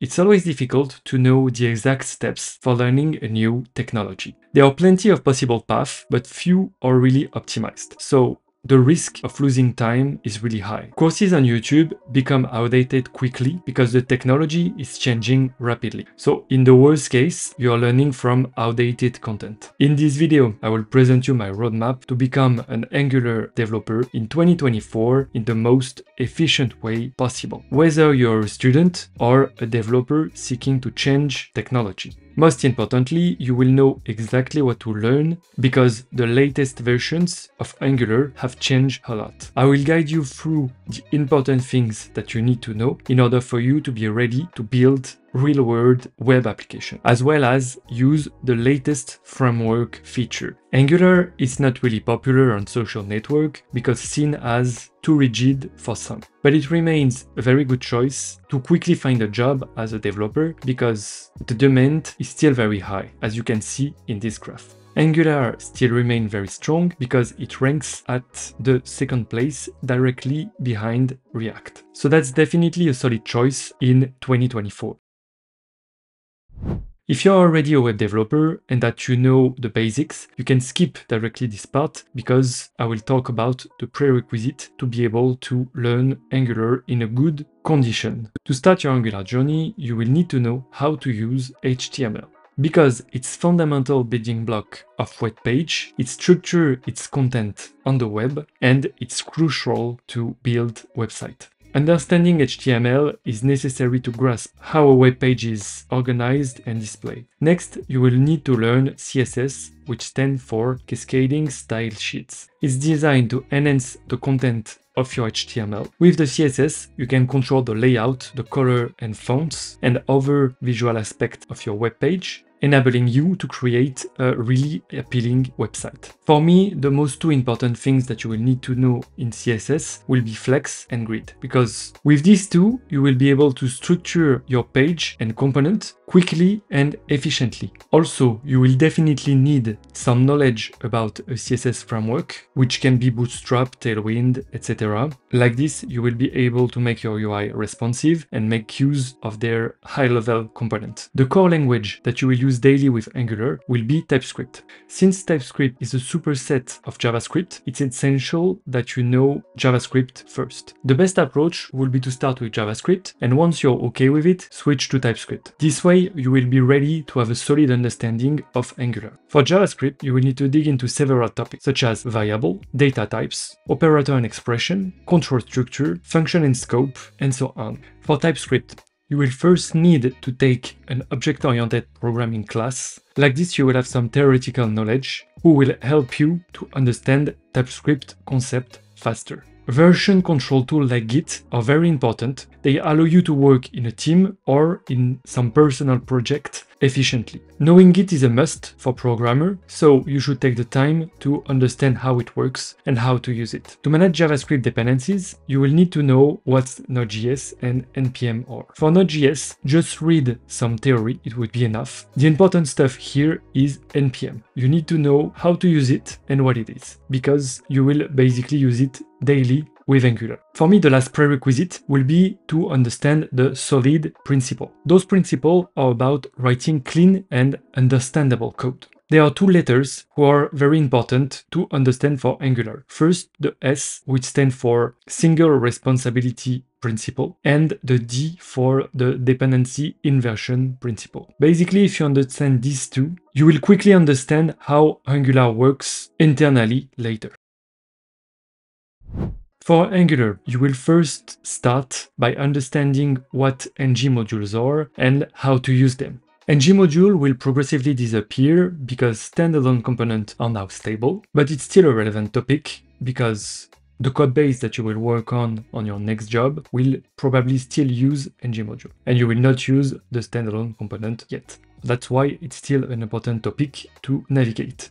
It's always difficult to know the exact steps for learning a new technology. There are plenty of possible paths, but few are really optimized. So the risk of losing time is really high. Courses on YouTube become outdated quickly because the technology is changing rapidly. So in the worst case, you are learning from outdated content. In this video, I will present you my roadmap to become an Angular developer in 2024 in the most efficient way possible, whether you're a student or a developer seeking to change technology. Most importantly, you will know exactly what to learn because the latest versions of Angular have changed a lot. I will guide you through the important things that you need to know in order for you to be ready to build real-world web application, as well as use the latest framework feature. Angular is not really popular on social network because seen as too rigid for some, but it remains a very good choice to quickly find a job as a developer because the demand is still very high, as you can see in this graph. Angular still remains very strong because it ranks at the second place directly behind React. So that's definitely a solid choice in 2024. If you're already a web developer and that you know the basics, you can skip directly this part because I will talk about the prerequisite to be able to learn Angular in a good condition. To start your Angular journey, you will need to know how to use HTML. Because it's fundamental building block of web page, it structures its content on the web and it's crucial to build website. Understanding HTML is necessary to grasp how a web page is organized and displayed. Next, you will need to learn CSS, which stands for Cascading Style Sheets. It's designed to enhance the content of your HTML. With the CSS, you can control the layout, the color and fonts, and other visual aspects of your web page enabling you to create a really appealing website. For me, the most two important things that you will need to know in CSS will be flex and grid, because with these two, you will be able to structure your page and component quickly and efficiently. Also, you will definitely need some knowledge about a CSS framework, which can be Bootstrap, Tailwind, etc. Like this, you will be able to make your UI responsive and make use of their high-level component. The core language that you will use daily with Angular will be TypeScript. Since TypeScript is a superset of JavaScript, it's essential that you know JavaScript first. The best approach will be to start with JavaScript, and once you're okay with it, switch to TypeScript. This way, you will be ready to have a solid understanding of Angular. For JavaScript, you will need to dig into several topics, such as variable, data types, operator and expression, control structure, function and scope, and so on. For TypeScript, you will first need to take an object-oriented programming class. Like this, you will have some theoretical knowledge who will help you to understand TypeScript concept faster. Version control tools like Git are very important. They allow you to work in a team or in some personal project efficiently. Knowing Git is a must for programmer, so you should take the time to understand how it works and how to use it. To manage JavaScript dependencies, you will need to know what Node.js and NPM are. For Node.js, just read some theory, it would be enough. The important stuff here is NPM. You need to know how to use it and what it is, because you will basically use it daily with Angular. For me, the last prerequisite will be to understand the solid principle. Those principles are about writing clean and understandable code. There are two letters who are very important to understand for Angular. First, the S, which stands for Single Responsibility Principle, and the D for the Dependency Inversion Principle. Basically, if you understand these two, you will quickly understand how Angular works internally later. For Angular, you will first start by understanding what ng modules are and how to use them. ng module will progressively disappear because standalone components are now stable, but it's still a relevant topic because the code base that you will work on on your next job will probably still use ng module and you will not use the standalone component yet. That's why it's still an important topic to navigate.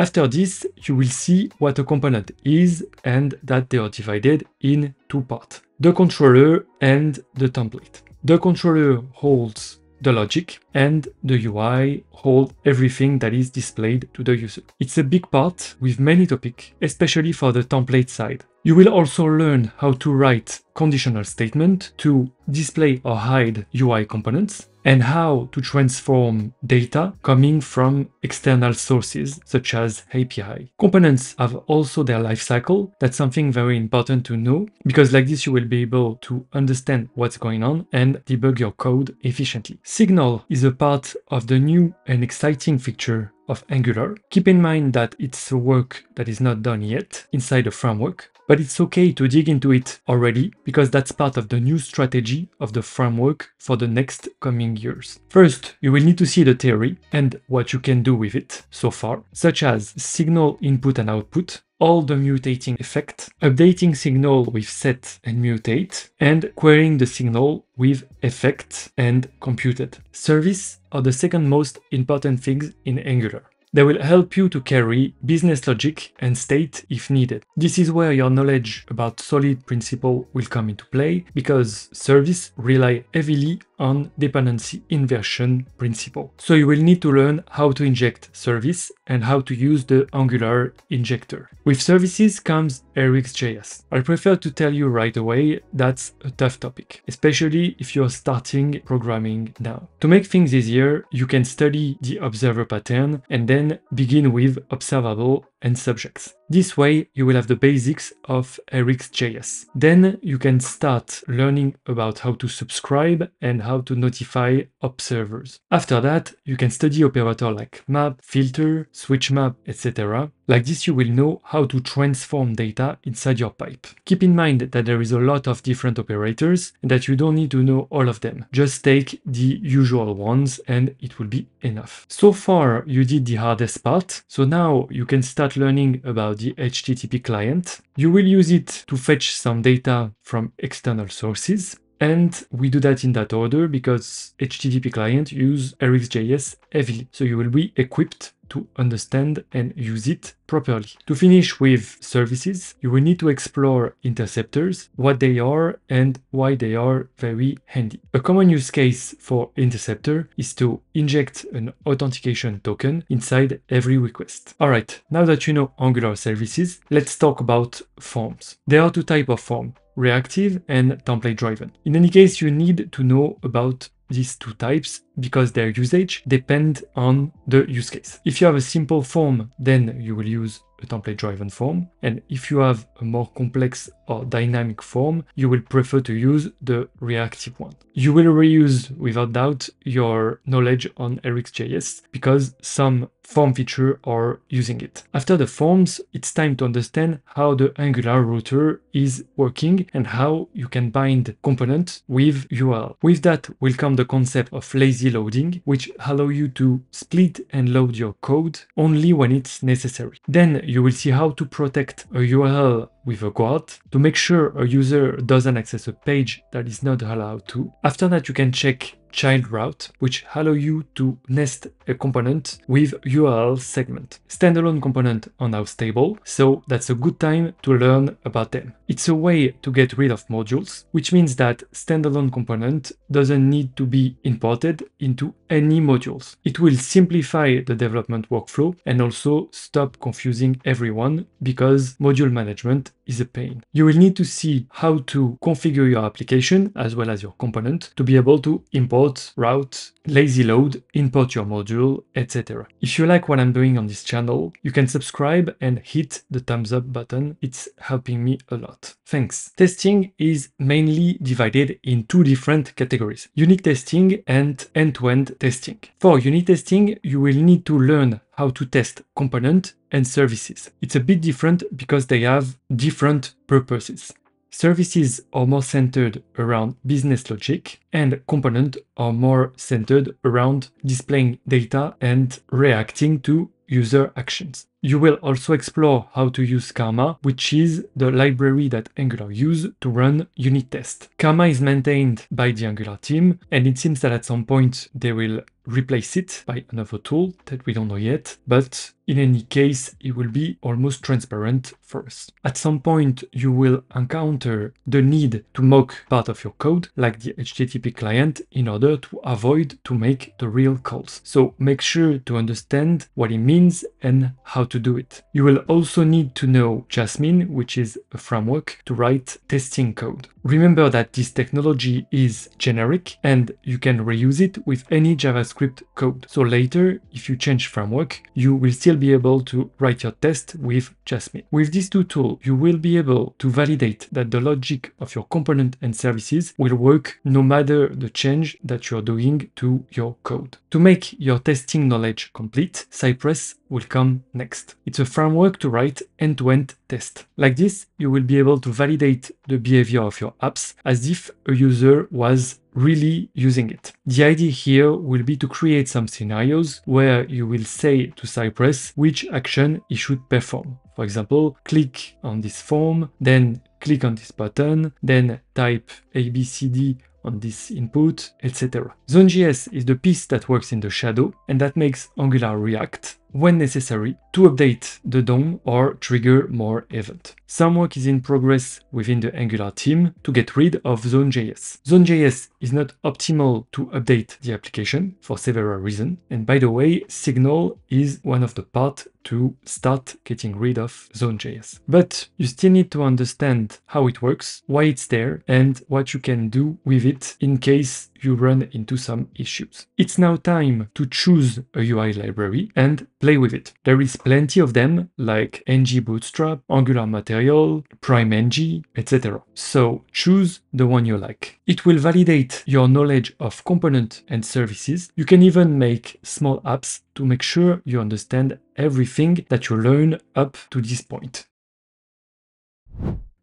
After this, you will see what a component is and that they are divided in two parts, the controller and the template. The controller holds the logic and the UI hold everything that is displayed to the user. It's a big part with many topics, especially for the template side. You will also learn how to write conditional statement to display or hide UI components and how to transform data coming from external sources such as API. Components have also their life cycle. That's something very important to know because like this you will be able to understand what's going on and debug your code efficiently. Signal is a part of the new and exciting feature of Angular. Keep in mind that it's a work that is not done yet inside the framework, but it's okay to dig into it already because that's part of the new strategy of the framework for the next coming years. First, you will need to see the theory and what you can do with it so far, such as signal input and output, all the mutating effect, updating signal with set and mutate, and querying the signal with effect and computed. Service are the second most important things in Angular. They will help you to carry business logic and state if needed. This is where your knowledge about solid principle will come into play because service rely heavily on dependency inversion principle. So you will need to learn how to inject service and how to use the Angular injector. With services comes RxJS. I prefer to tell you right away that's a tough topic, especially if you're starting programming now. To make things easier, you can study the observer pattern and then begin with observable and subjects. This way, you will have the basics of RxJS. Then you can start learning about how to subscribe and how to notify observers. After that, you can study operator like map, filter, switch map, etc. Like this, you will know how to transform data inside your pipe. Keep in mind that there is a lot of different operators and that you don't need to know all of them. Just take the usual ones and it will be enough. So far, you did the hardest part. So now you can start learning about the HTTP client. You will use it to fetch some data from external sources. And we do that in that order because HTTP client use RxJS heavily. So you will be equipped to understand and use it properly. To finish with services, you will need to explore interceptors, what they are and why they are very handy. A common use case for interceptor is to inject an authentication token inside every request. Alright, now that you know Angular services, let's talk about forms. There are two types of form, reactive and template driven. In any case, you need to know about these two types because their usage depend on the use case. If you have a simple form, then you will use a template driven form. And if you have a more complex or dynamic form, you will prefer to use the reactive one. You will reuse without doubt your knowledge on RxJS because some form feature are using it. After the forms, it's time to understand how the Angular router is working and how you can bind component with URL. With that will come the concept of lazy loading, which allow you to split and load your code only when it's necessary. Then you will see how to protect a URL with a guard to make sure a user doesn't access a page that is not allowed to. After that, you can check child route, which allow you to nest a component with URL segment. Standalone component are now stable, so that's a good time to learn about them. It's a way to get rid of modules, which means that standalone component doesn't need to be imported into any modules. It will simplify the development workflow and also stop confusing everyone because module management is a pain. You will need to see how to configure your application as well as your component to be able to import, route, lazy load, import your module, etc. If you like what I'm doing on this channel, you can subscribe and hit the thumbs up button. It's helping me a lot. Thanks. Testing is mainly divided in two different categories, unit testing and end-to-end testing. For unit testing, you will need to learn how to test component and services. It's a bit different because they have different purposes. Services are more centered around business logic and component are more centered around displaying data and reacting to user actions. You will also explore how to use Karma, which is the library that Angular use to run unit tests. Karma is maintained by the Angular team, and it seems that at some point they will replace it by another tool that we don't know yet, but in any case, it will be almost transparent us. At some point, you will encounter the need to mock part of your code, like the HTTP client in order to avoid to make the real calls. So make sure to understand what it means and how to do it. You will also need to know Jasmine, which is a framework to write testing code. Remember that this technology is generic and you can reuse it with any JavaScript code. So later, if you change framework, you will still be able to write your test with Jasmine. With these two tools, you will be able to validate that the logic of your component and services will work no matter the change that you're doing to your code. To make your testing knowledge complete, Cypress will come next. It's a framework to write end-to-end test. Like this, you will be able to validate the behavior of your apps as if a user was really using it. The idea here will be to create some scenarios where you will say to Cypress which action it should perform. For example, click on this form, then click on this button, then type ABCD on this input, etc. Zone.js is the piece that works in the shadow and that makes Angular react when necessary to update the DOM or trigger more event. Some work is in progress within the Angular team to get rid of Zone.js. Zone.js is not optimal to update the application for several reasons. And by the way, Signal is one of the part to start getting rid of Zone.js. But you still need to understand how it works, why it's there, and what you can do with it in case you run into some issues. It's now time to choose a UI library and play with it. There is plenty of them like ng Bootstrap, Angular Material, PrimeNG, etc. So choose the one you like. It will validate your knowledge of component and services. You can even make small apps to make sure you understand everything that you learn up to this point.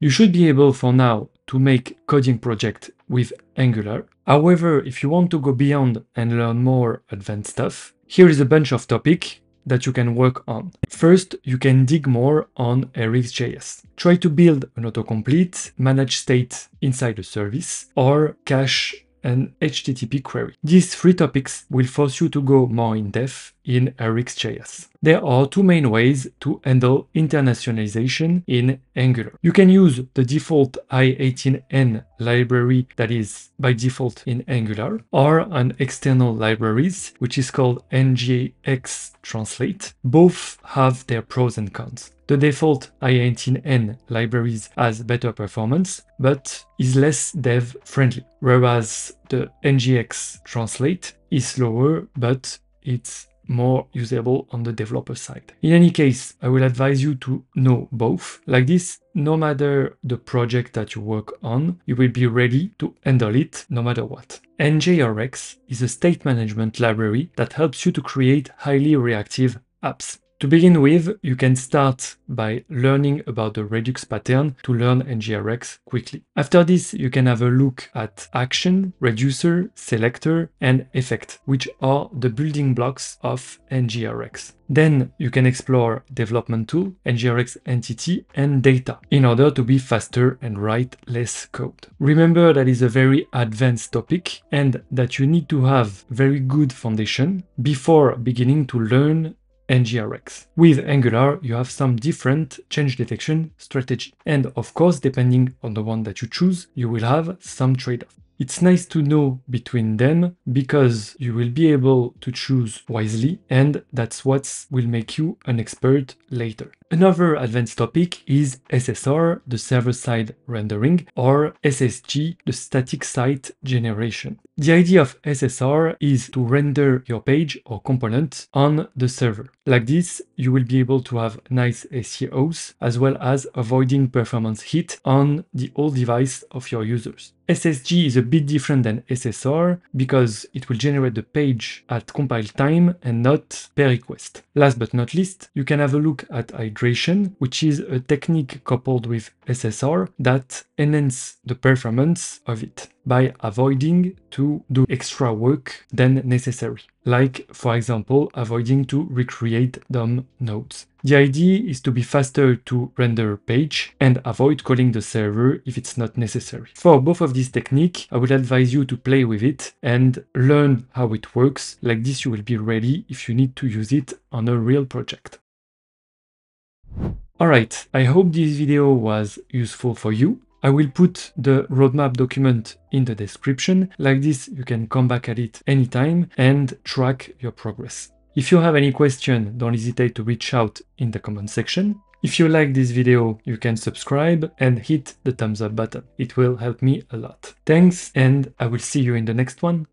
You should be able for now to make coding project with Angular. However, if you want to go beyond and learn more advanced stuff, here is a bunch of topic that you can work on. First, you can dig more on RxJS. Try to build an autocomplete, manage state inside a service, or cache an HTTP query. These three topics will force you to go more in depth in RxJS. There are two main ways to handle internationalization in Angular. You can use the default i18n library that is by default in Angular or an external libraries which is called ngx translate. Both have their pros and cons. The default i18n libraries has better performance, but is less dev friendly, whereas the ngx translate is slower, but it's more usable on the developer side. In any case, I will advise you to know both. Like this, no matter the project that you work on, you will be ready to handle it no matter what. NgRx is a state management library that helps you to create highly reactive apps. To begin with, you can start by learning about the Redux pattern to learn NgRx quickly. After this, you can have a look at action, reducer, selector, and effect, which are the building blocks of NgRx. Then you can explore development tool, NgRx entity, and data in order to be faster and write less code. Remember that is a very advanced topic and that you need to have very good foundation before beginning to learn NgRx. With Angular, you have some different change detection strategy. And of course, depending on the one that you choose, you will have some trade-off. It's nice to know between them because you will be able to choose wisely and that's what will make you an expert later. Another advanced topic is SSR, the server-side rendering, or SSG, the static site generation. The idea of SSR is to render your page or component on the server. Like this, you will be able to have nice SEOs as well as avoiding performance hit on the old device of your users. SSG is a bit different than SSR because it will generate the page at compile time and not per request. Last but not least, you can have a look at hydration, which is a technique coupled with SSR that enhance the performance of it by avoiding to do extra work than necessary. Like, for example, avoiding to recreate DOM nodes. The idea is to be faster to render page and avoid calling the server if it's not necessary. For both of these techniques, I would advise you to play with it and learn how it works. Like this, you will be ready if you need to use it on a real project. Alright, I hope this video was useful for you. I will put the roadmap document in the description. Like this, you can come back at it anytime and track your progress. If you have any question, don't hesitate to reach out in the comment section. If you like this video, you can subscribe and hit the thumbs up button. It will help me a lot. Thanks and I will see you in the next one.